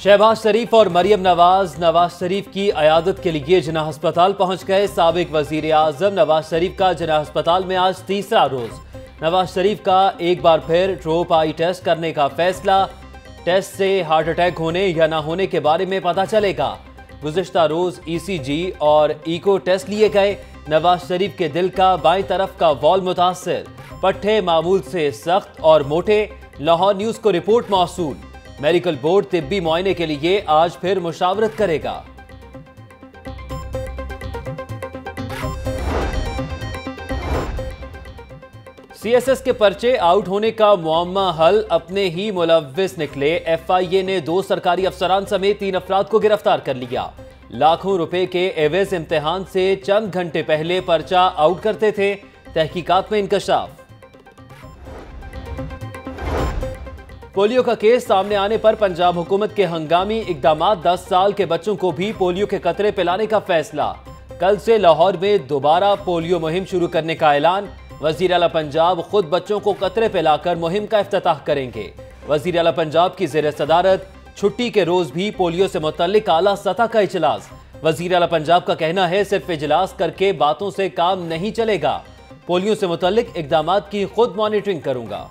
शहबाज शरीफ और मरियम नवाज़ नवाज़ शरीफ की अयादत के लिए जना अस्पताल पहुँच गए। सबक वज़ीर आज़म नवाज़ शरीफ का जना अस्पताल में आज तीसरा रोज। नवाज़ शरीफ का एक बार फिर ट्रोप आई टेस्ट करने का फैसला। टेस्ट से हार्ट अटैक होने या ना होने के बारे में पता चलेगा। गुजशत रोज ईसीजी और इको टेस्ट लिए गए। नवाज़ शरीफ के दिल का बाएँ तरफ़ का वॉल मुतासर। पट्टे मामूल से सख्त और मोटे। लाहौर न्यूज़ को रिपोर्ट मौसूल। मेडिकल बोर्ड तिब्बी मुआयने के लिए आज फिर मुशावरत करेगा। सीएसएस के पर्चे आउट होने का मुआमा हल अपने ही मुलविस निकले। एफआईए ने दो सरकारी अफसरान समेत तीन अफराद को गिरफ़्तार कर लिया। लाखों रुपए के एवेज इम्तिहान से चंद घंटे पहले पर्चा आउट करते थे। तहकीकात में इंकशाफ पोलियो का केस सामने आने पर पंजाब हुकूमत के हंगामी इकदाम 10 साल के बच्चों को भी पोलियो के कतरे पिलाने का फैसला। कल से लाहौर में दोबारा पोलियो मुहिम शुरू करने का ऐलान। वज़ीर अला पंजाब खुद बच्चों को कतरे पिलाकर मुहिम का अफ्ताह करेंगे। वज़ीर अला पंजाब की जेर सदारत, छुट्टी के रोज भी पोलियो से मुतलिक आला सतह का इजलास। वज़ीर अला पंजाब का कहना है, सिर्फ़ इजलास करके बातों से काम नहीं चलेगा। पोलियो से मुतलिक इकदाम की खुद मॉनिटरिंग करूँगा।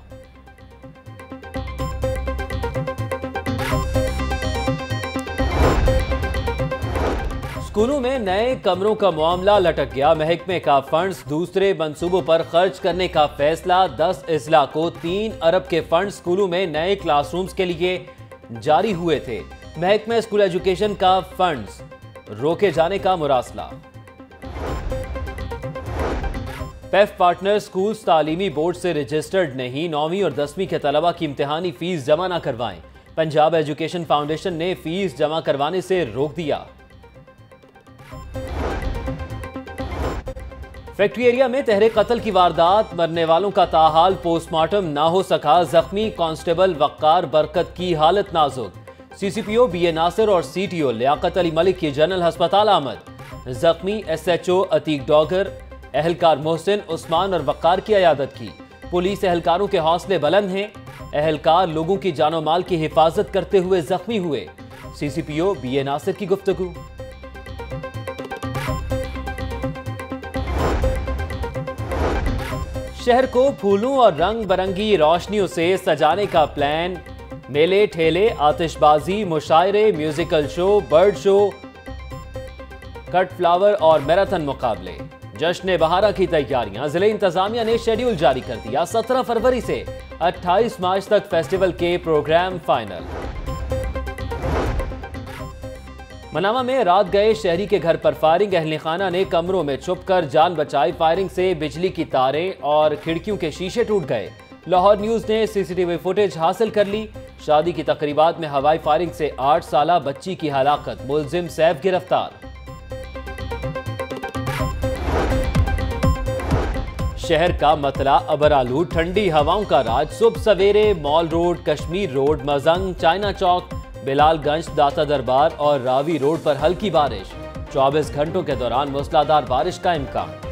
स्कूलों में नए कमरों का मामला लटक गया। महकमे का फंड्स दूसरे मंसूबों पर खर्च करने का फैसला। 10 अजला को तीन अरब के फंड स्कूलों में नए क्लासरूम्स के लिए जारी हुए थे। महकमे स्कूल एजुकेशन का फंड्स रोके जाने का मुरासला। पेफ पार्टनर स्कूल तालीमी बोर्ड से रजिस्टर्ड नहीं। नौवीं और दसवीं के तलबा की इम्तिहानी फ़ीस जमा न करवाएँ। पंजाब एजुकेशन फाउंडेशन ने फ़ीस जमा करवाने से रोक दिया। फैक्ट्री एरिया में तहरे कत्ल की वारदात, मरने वालों का ताहाल, पोस्टमार्टम ना हो सका, जख्मी कांस्टेबल वक्कार बरकत की हालत नाजुक। सीसीपीओ बी ए नासिर और सीटीओ लियाकत अली मलिक की जनरल अस्पताल आमद। जख्मी एसएचओ अतीक डॉगर, एहलकार मोहसिन उस्मान और वक्कार की अयादत की। पुलिस एहलकारों के हौसले बुलंद हैं। एहलकार लोगों की जानो माल की हिफाजत करते हुए जख्मी हुए। सीसीपीओ बी ए नासिर की गुफ्तगू। शहर को फूलों और रंग बरंगी रोशनियों से सजाने का प्लान। मेले, ठेले, आतिशबाजी, मुशायरे, musical show, bird show, cut flower और मैराथन मुकाबले। जश्न बहारा की तैयारियाँ। ज़िले इंतजामिया ने शेड्यूल जारी कर दिया। 17 फरवरी से 28 मार्च तक फेस्टिवल के प्रोग्राम फाइनल। मनामा में रात गए शहरी के घर पर फायरिंग अहल खाना ने कमरों में छुपकर जान बचाई। फायरिंग से बिजली की तारें और खिड़कियों के शीशे टूट गए। लाहौर न्यूज़ ने सीसीटीवी फुटेज हासिल कर ली। शादी की तकरीबात में हवाई फायरिंग से आठ साल बच्ची की हलाकत, मुलजिम सैफ गिरफ़्तार। शहर का मतला अबरालू, ठंडी हवाओं का राज। सुबह सवेरे Mall Road, Kashmir Road, Mozang, China Chowk Bilalganj Data Darbar और रावी रोड पर हल्की बारिश। 24 घंटों के दौरान मूसलाधार बारिश का इम्कान।